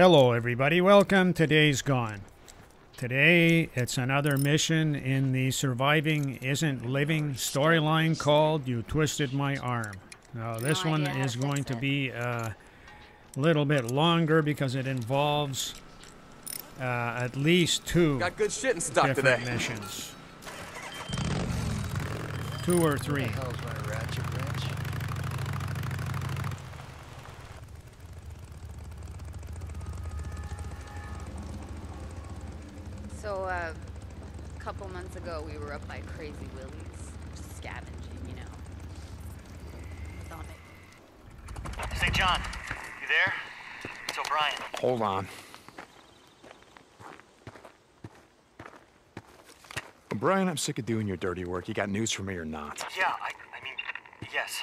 Hello, everybody. Welcome to Days Gone. Today, it's another mission in the Surviving Isn't Living storyline called You Twisted My Arm. Now, this No one idea how is to going to be a little bit longer because it involves uh, at least two Got good shit in stock different today. missions. Two or three. hell's my ratchet wrench? So, uh, a couple months ago, we were up by Crazy Willie's, just scavenging, you know. Thought. St. John, you there? It's O'Brien. Hold on. Brian, I'm sick of doing your dirty work. You got news for me or not? Yeah, I, I mean, yes,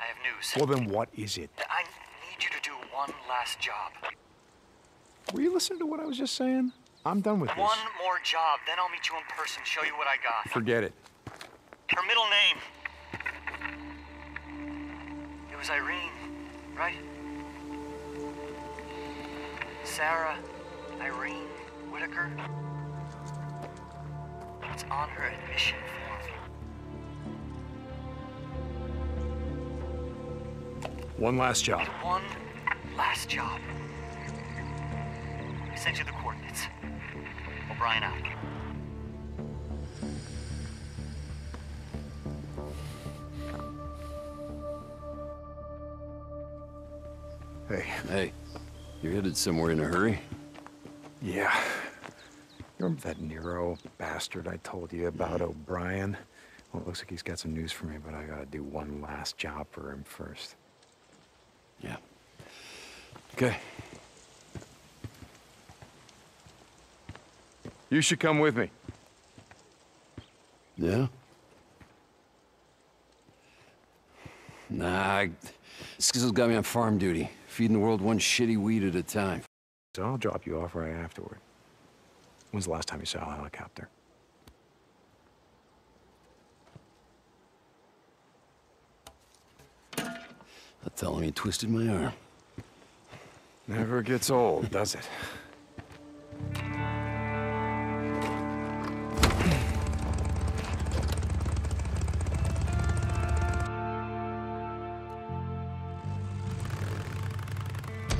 I have news. Well, then what is it? I need you to do one last job. Were you listening to what I was just saying? I'm done with this. One more job, then I'll meet you in person, show you what I got. Forget it. Her middle name. It was Irene, right? Sarah Irene Whitaker. It's on her admission form. One last job. One last job. I sent you the coordinates. O'Brien out. Hey, Hey, you're headed somewhere in a hurry? yeah. You remember that Nero bastard I told you about, mm-hmm. O'Brien? Well, it looks like he's got some news for me, but I gotta do one last job for him first. Yeah. Okay. You should come with me. Yeah? Nah, I... Skizzo's got me on farm duty, feeding the world one shitty weed at a time. So I'll drop you off right afterward. When's the last time you saw a helicopter? I'll tell him you twisted my arm. Never gets old, does it?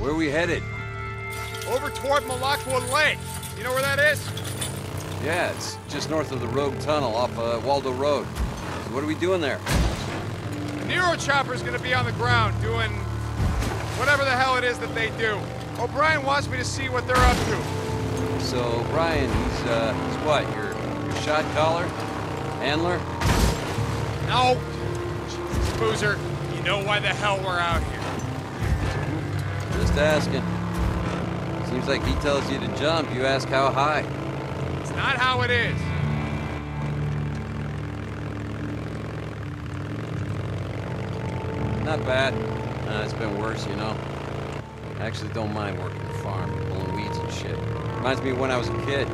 Where are we headed? Over toward Malakwa Lake. You know where that is? Yeah, it's just north of the Rogue Tunnel off uh, Waldo Road. So what are we doing there? The Nero chopper's gonna be on the ground doing whatever the hell it is that they do. O'Brien wants me to see what they're up to. So, Brian, he's, uh, he's what? Your, your shot caller? Handler? No. Jesus, Boozer, you know why the hell we're out here. Just asking. Seems like he tells you to jump, you ask how high. It's not how it is. Not bad. Uh, it's been worse, you know. I actually don't mind working the farm, pulling weeds and shit. Reminds me of when I was a kid.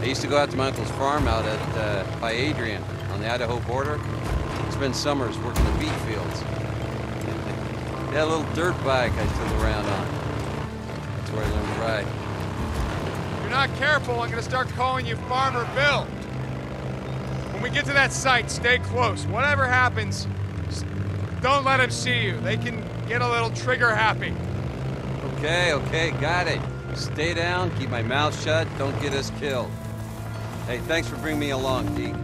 I used to go out to my uncle's farm out at uh, by Adrian on the Idaho border. Spend summers working the beet fields. Had a little dirt bike I took around on. That's where I learned to ride. If you're not careful, I'm gonna start calling you Farmer Bill. When we get to that site, stay close. Whatever happens, don't let them see you. They can get a little trigger happy. Okay, okay, got it. Stay down, keep my mouth shut, don't get us killed. Hey, thanks for bringing me along, Deke.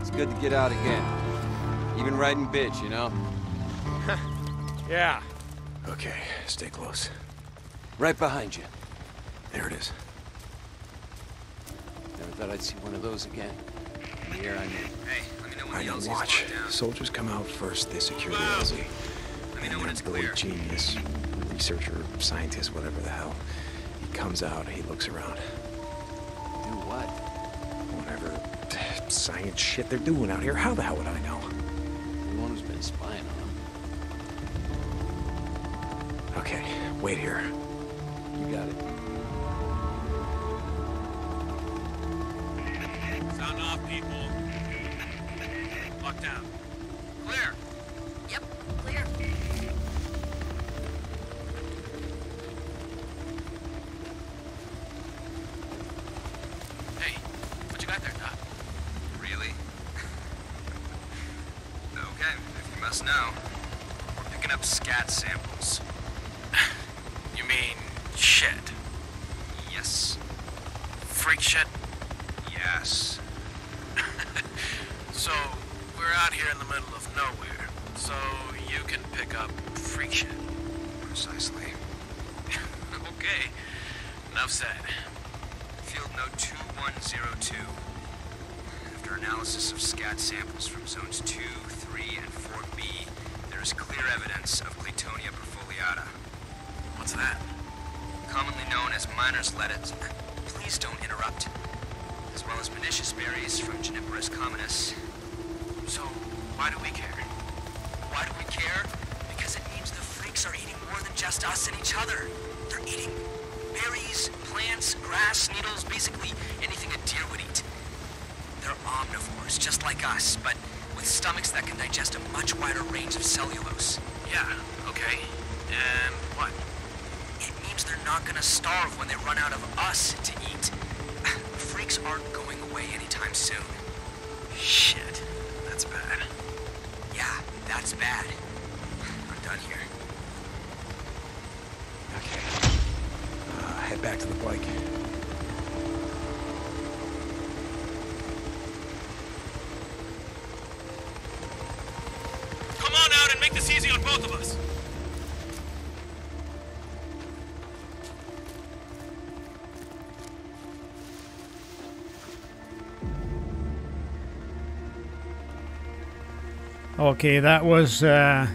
It's good to get out again. Even riding bitch, you know? Yeah. Okay, stay close. Right behind you. There it is. Never thought I'd see one of those again. Here I knew. Hey, let me know when I LZ's watch. Soldiers come out first, they secure the. LZ. Let me know when it's clear. Genius, researcher, scientist, whatever the hell. He comes out, he looks around. Do what? Whatever science shit they're doing out here, how the hell would I know? Wait here. You got it. Sound off, people. Lockdown. Clear. Yep, clear. Hey, what you got there, Doc? Really? okay, if you must know, we're picking up scat samples. You mean shit? Yes. Freak shit? Yes. so, we're out here in the middle of nowhere. So, you can pick up freak shit. Precisely. okay. Enough said. Field note 2102. After analysis of scat samples from zones 2, 3, and 4B, there is clear evidence of. What's that? Commonly known as miner's lettuce. Please don't interrupt. As well as pernicious berries from Juniperus communis. So, why do we care? Why do we care? Because it means the freaks are eating more than just us and each other. They're eating berries, plants, grass, needles, basically anything a deer would eat. They're omnivores, just like us, but with stomachs that can digest a much wider range of cellulose. Yeah, okay. And what? They're not gonna starve when they run out of us to eat. Freaks aren't going away anytime soon. Shit, that's bad. Yeah, that's bad. I'm done here. Okay. Uh, head back to the bike. Okay, that was uh,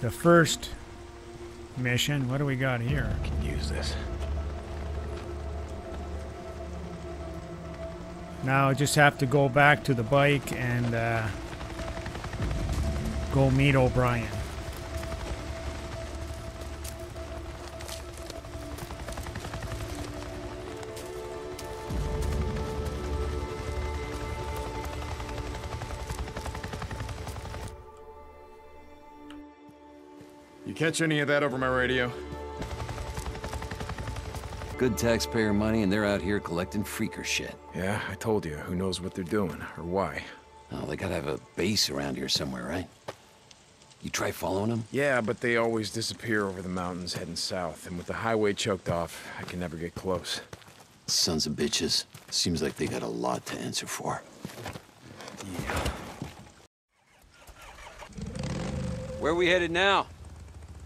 the first mission. What do we got here? I Can use this. Now I just have to go back to the bike and uh, go meet O'Brien. Catch any of that over my radio? Good taxpayer money, and they're out here collecting freaker shit. Yeah, I told you. Who knows what they're doing or why? Oh, they gotta have a base around here somewhere, right? You try following them? Yeah, but they always disappear over the mountains heading south, and with the highway choked off, I can never get close. Sons of bitches. Seems like they got a lot to answer for. Yeah. Where are we headed now?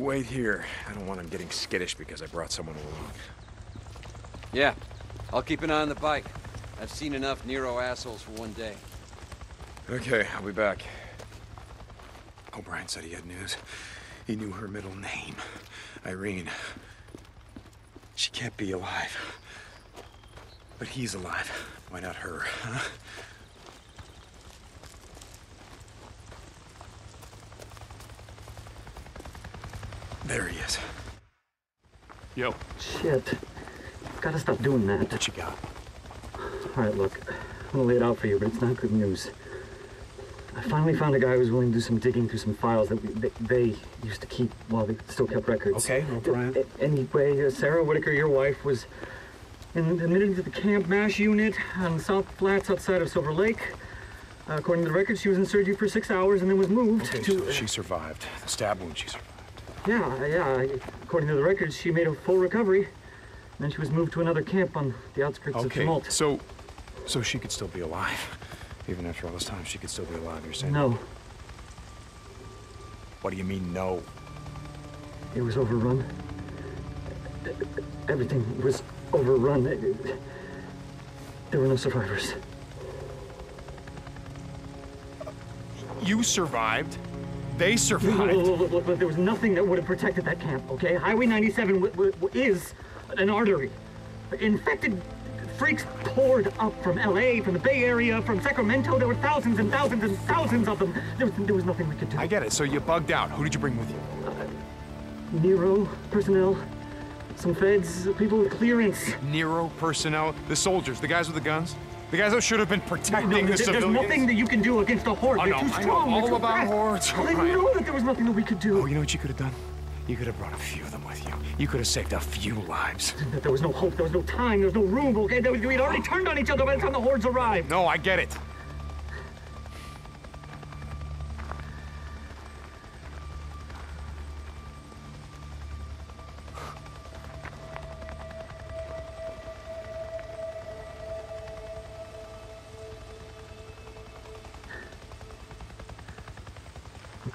You wait here. I don't want him getting skittish because I brought someone along. Yeah, I'll keep an eye on the bike. I've seen enough Nero assholes for one day. Okay, I'll be back. O'Brien said he had news. He knew her middle name. Irene. She can't be alive. But he's alive. Why not her, huh? There he is. Yo. Shit. Gotta stop doing that. What you got? All right, look. I'm gonna lay it out for you, but it's not good news. I finally found a guy who was willing to do some digging through some files that we, they, they used to keep while they still kept records. Okay, O'Brien. A- Anyway, uh, Sarah Whitaker, your wife, was in, admitted to the Camp MASH unit on the South Flats outside of Silver Lake. Uh, according to the records, she was in surgery for six hours and then was moved Okay, to. so she survived. The stab wound, she survived. Yeah, yeah. According to the records, she made a full recovery. And then she was moved to another camp on the outskirts of Okay, Tumalo. so, so she could still be alive. Even after all this time, she could still be alive, you're saying? No, What do you mean, no? it was overrun. Everything was overrun. There were no survivors. You survived. They survived. Look, look, look, look, there was nothing that would have protected that camp, okay? Highway 97 w- w- is an artery. Infected freaks poured up from LA, from the Bay Area, from Sacramento. There were thousands and thousands and thousands of them. There was, there was nothing we could do. I get it. So you bugged out. Who did you bring with you? Uh, Nero, personnel, some feds, people with clearance. Nero personnel, the soldiers, the guys with the guns, the guys that should have been protecting No, the there's civilians. nothing that you can do against a horde. I They're too I know strong. All about fast. hordes, I right. know that there was nothing that we could do. Oh, you know what you could have done? You could have brought a few of them with you. You could have saved a few lives. There was no hope, there was no time, there was no room, okay? We'd already turned on each other by the time the hordes arrived. No, I get it.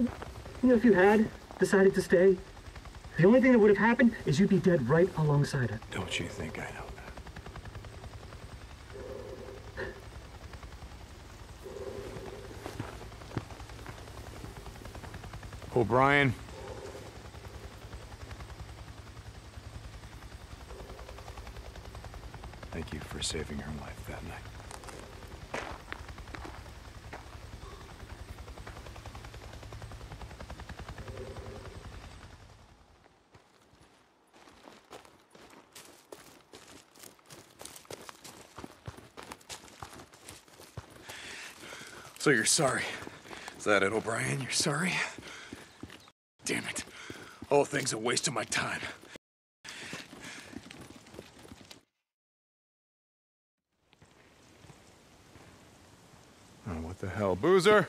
You know, if you had decided to stay, the only thing that would have happened is you'd be dead right alongside her. Don't you think I know that? O'Brien. Thank you for saving her life that night. So you're sorry. Is that it, O'Brien? You're sorry? Damn it. Whole thing's a waste of my time. Oh, what the hell? Boozer?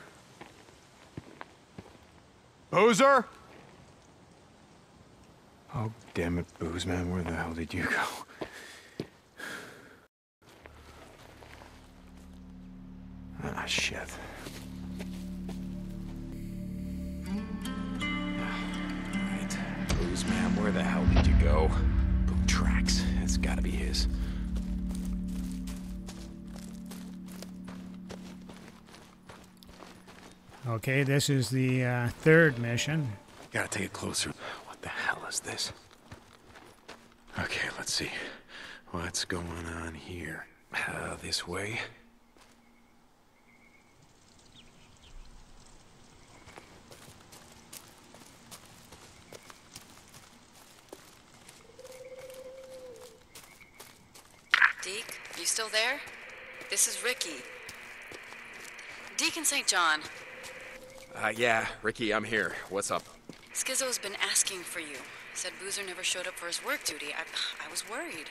Boozer? Oh, damn it, Booze Man, where the hell did you go? Okay, this is the uh, third mission. Gotta take it closer. What the hell is this? Okay, let's see. What's going on here? Uh, this way. Deke, you still there? This is Ricky. Deacon St. John, Uh, yeah, Ricky, I'm here. What's up? Skizzo's been asking for you. Said Boozer never showed up for his work duty. I, I was worried.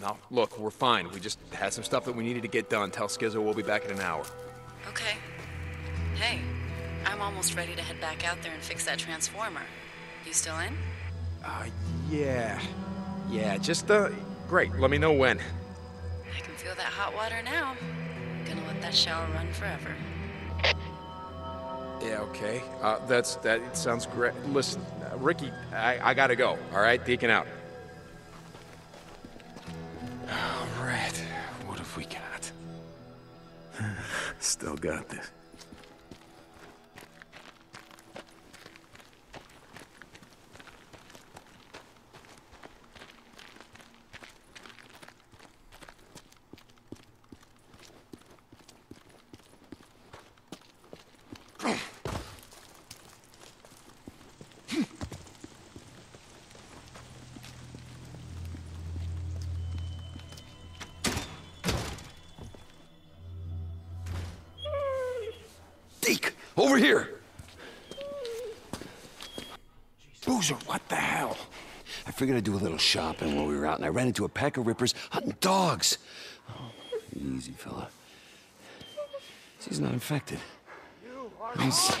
No, look, we're fine. We just had some stuff that we needed to get done. Tell Skizzo we'll be back in an hour. Okay. Hey, I'm almost ready to head back out there and fix that transformer. You still in? Uh, yeah. Yeah, just, uh, great. Let me know when. I can feel that hot water now. Gonna let that shower run forever. Yeah, okay. Uh, that's, that sounds great. Listen, uh, Ricky, I, I gotta go, all right? Deacon out. All right. What have we got? Still got this. Figured I'd do a little shopping while we were out, and I ran into a pack of rippers hunting dogs. Oh, easy, fella. He's not infected. He's,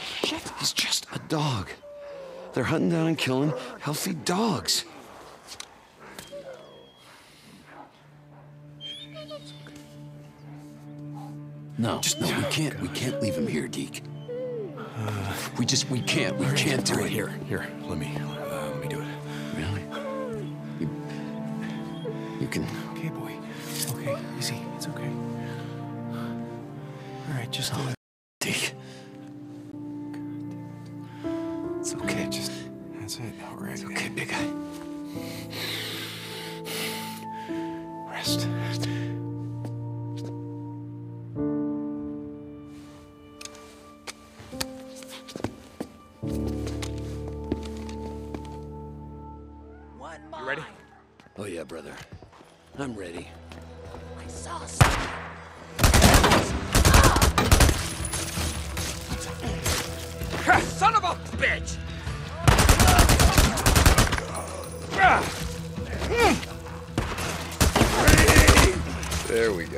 he's just a dog. They're hunting down and killing healthy dogs. No, just no, we can't. We can't leave him here, Deke. we just, we can't. We can't do it. Here, here, let me, you can. Okay, boy. Okay, easy. It's okay. All right, just do ah, it. Deke. It's okay. Just that's it. All right. It's okay, big guy. Rest. You ready? Oh yeah, brother. I'm ready. I saw something. Son of a bitch! There we go.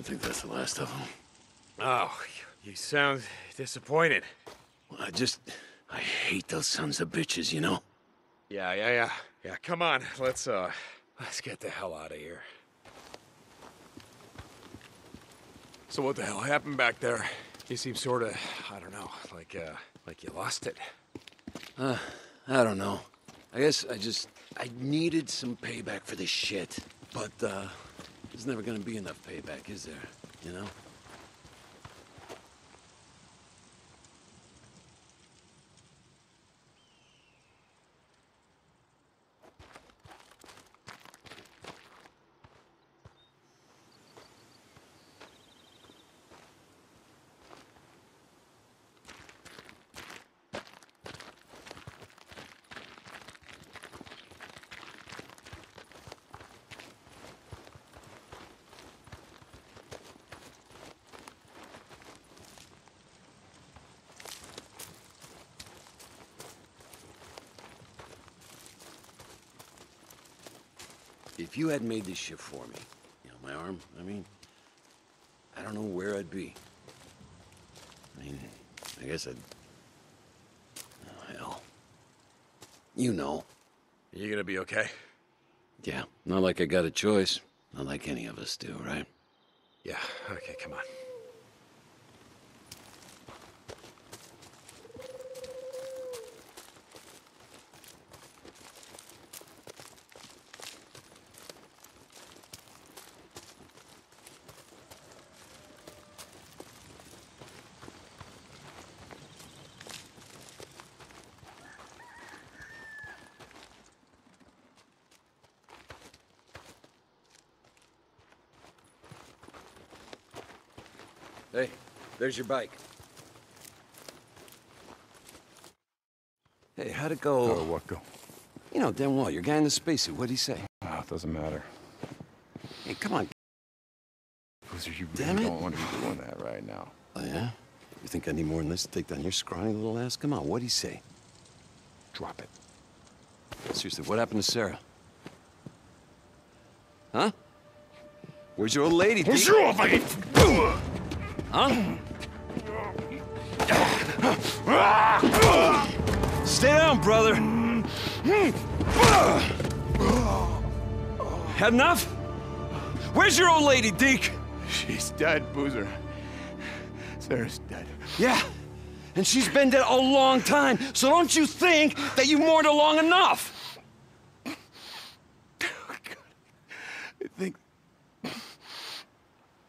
I think that's the last of them. Oh, you sound disappointed. Well, I just, I hate those sons of bitches, you know? Yeah, yeah, yeah. Yeah, come on. Let's, uh, let's get the hell out of here. So what the hell happened back there? You seem sort of, I don't know, like, uh, like you lost it. Uh, I don't know. I guess I just, I needed some payback for this shit. But, uh, there's never gonna be enough payback, is there? You know? If you had made this shit for me, you know, my arm, I mean, I don't know where I'd be. I mean, I guess I'd. Oh, hell. You know. You gonna be okay? Yeah, not like I got a choice. Not like any of us do, right? Yeah, okay, come on. Hey, there's your bike. Hey, how'd it go? Oh, what go? You know, damn well, your guy in the spacesuit, what'd he say? Oh, it doesn't matter. Hey, come on. Boozer, you Damn really it. don't want to be doing that right now. Oh, yeah? You think I need more than this to take down your scrawny little ass? Come on, what'd he say? Drop it. Seriously, what happened to Sarah? Huh? Where's your old lady? Where's your old lady? Huh? Stay down, brother. Had enough? Where's your old lady, Deke? She's dead, Boozer. Sarah's dead. Yeah, and she's been dead a long time, so don't you think that you mourned her long enough? I think. I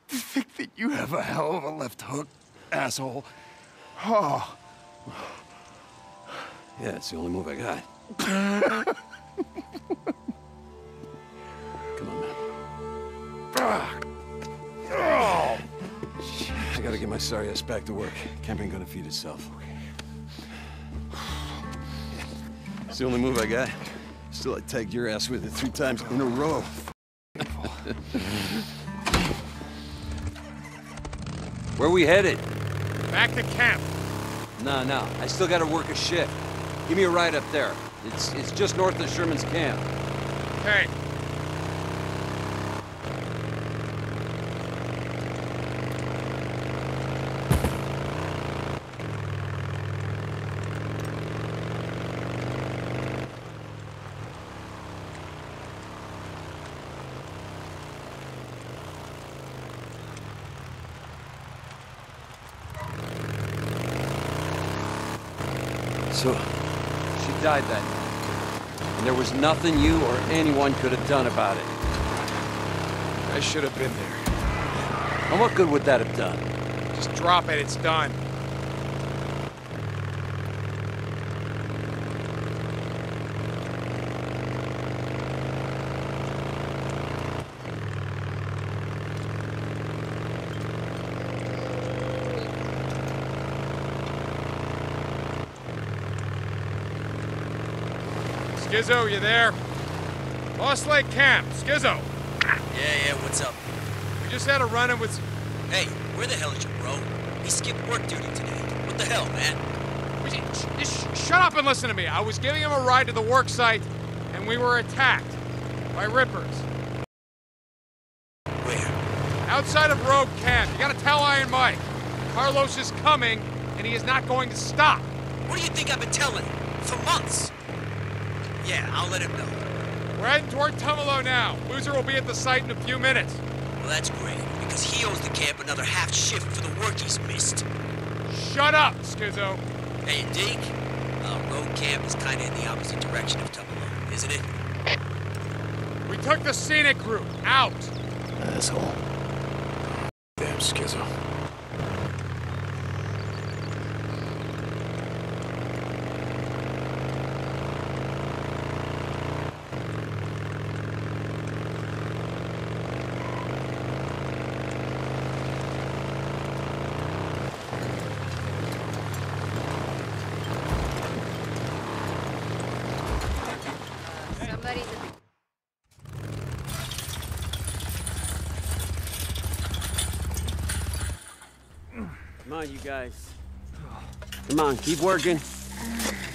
think that you have a hell of a left hook, asshole. Oh. Yeah, it's the only move I got. Come on, man. I gotta get my sorry ass back to work. Camp ain't gonna feed itself. It's the only move I got. Still, I tagged your ass with it three times in a row. Where we headed? Back to camp. No, no. I still gotta work a shift. Give me a ride up there. It's it's just north of Sherman's camp. Okay. So, she died that night. And there was nothing you or anyone could have done about it. I should have been there. And what good would that have done? Just drop it, it's done. Skizzo, you there? Lost Lake Camp, Skizzo. Yeah, yeah, what's up? We just had a run-in with... Hey, where the hell is your bro? He skipped work duty today. What the hell, man? Sh- sh- shut up and listen to me. I was giving him a ride to the work site, and we were attacked by rippers. Where? Outside of Rogue Camp. You gotta tell Iron Mike. Carlos is coming, and he is not going to stop. What do you think I've been telling him? For months. Yeah, I'll let him know. We're heading toward Tumalo now. Boozer will be at the site in a few minutes. Well, that's great, because he owes the camp another half shift for the work he's missed. Shut up, Skizzo. Hey, Deke. Uh, road camp is kinda in the opposite direction of Tumalo, isn't it? We took the scenic route. Out. Asshole. Damn Skizzo. Somebody's at the Come on, you guys. Come on, keep working.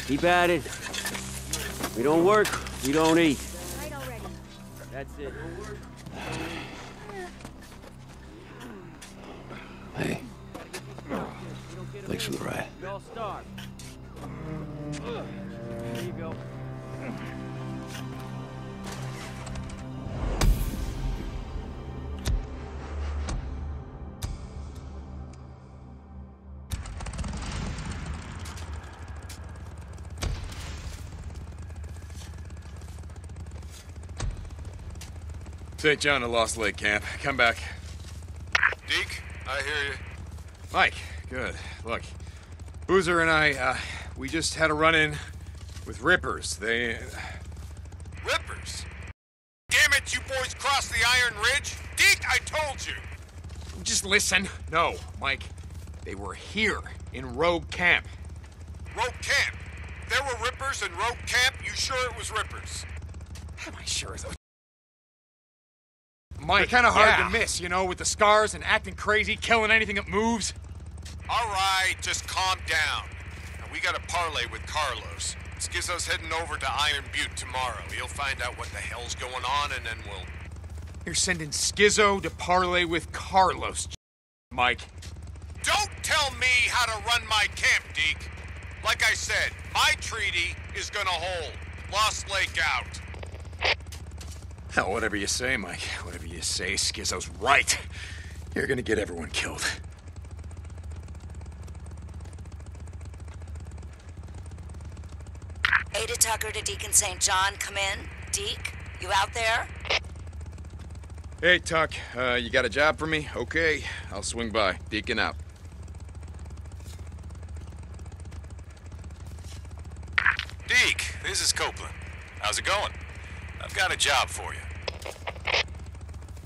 Keep at it. We don't work, we don't eat. right already. That's it. Hey. Thanks for the ride. We all starve. St. John to Lost Lake Camp. Come back. Deke, I hear you. Mike, good. Look, Boozer and I, uh, we just had a run-in with Rippers. They... Rippers? Damn it, you boys crossed the Iron Ridge? Deke, I told you. Just listen. No, Mike. They were here in Rogue Camp. Rogue Camp. There were Rippers in Rogue Camp. You sure it was Rippers? Am I sure? Though? Mike, kind of hard yeah. to miss, you know, with the scars and acting crazy, killing anything that moves. All right, just calm down. Now, we got a parlay with Carlos. Skizzo's heading over to Iron Butte tomorrow. He'll find out what the hell's going on, and then we'll... You're sending Skizzo to parlay with Carlos, Mike. Don't tell me how to run my camp, Deke. Like I said, my treaty is gonna hold. Lost Lake out. Hell, whatever you say, Mike. Whatever you say, Skizzo's right. You're gonna get everyone killed. Ada Tucker to Deacon St. John, come in. Deke, you out there? Hey, Tuck. Uh, you got a job for me? Okay, I'll swing by. Deacon out. Deke, this is Copeland. How's it going? I've got a job for you.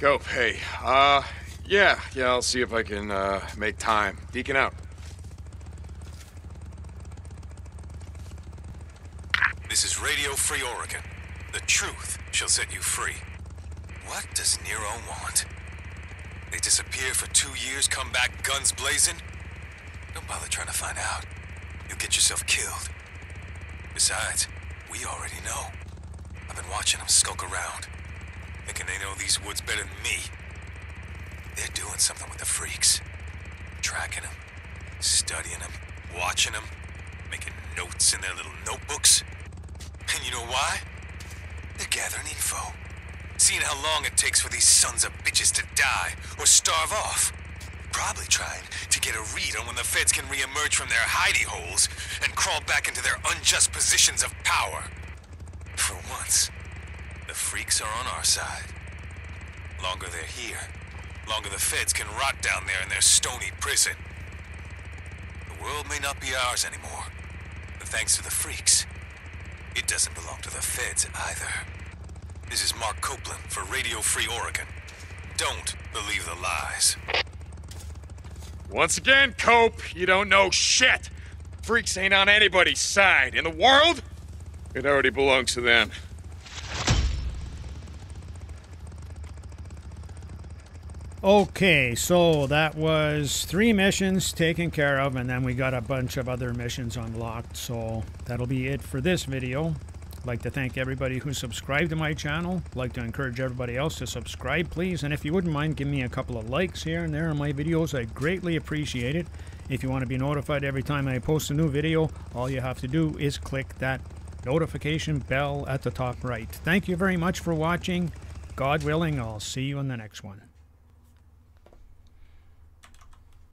Cope, hey. Uh, yeah, yeah, I'll see if I can, uh, make time. Deacon out. This is Radio Free Oregon. The truth shall set you free. What does Nero want? They disappear for two years, come back guns blazing? Don't bother trying to find out. You'll get yourself killed. Besides, we already know. I've been watching them skulk around, thinking they know these woods better than me. They're doing something with the freaks. Tracking them, studying them, watching them, making notes in their little notebooks. And you know why? They're gathering info. Seeing how long it takes for these sons of bitches to die or starve off. Probably trying to get a read on when the feds can reemerge from their hidey holes and crawl back into their unjust positions of power. For once, the freaks are on our side. Longer they're here, longer the feds can rot down there in their stony prison. The world may not be ours anymore, but thanks to the freaks, it doesn't belong to the feds either. This is Mark Copeland for Radio Free Oregon. Don't believe the lies. Once again, Cope, you don't know shit. Freaks ain't on anybody's side. In the world, it already belongs to them. Okay, so that was three missions taken care of, and then we got a bunch of other missions unlocked. So that'll be it for this video. I'd like to thank everybody who subscribed to my channel. I'd like to encourage everybody else to subscribe, please. And if you wouldn't mind, give me a couple of likes here and there on my videos. I greatly appreciate it. If you want to be notified every time I post a new video, all you have to do is click that notification bell at the top right. Thank you very much for watching. God willing, I'll see you in the next one.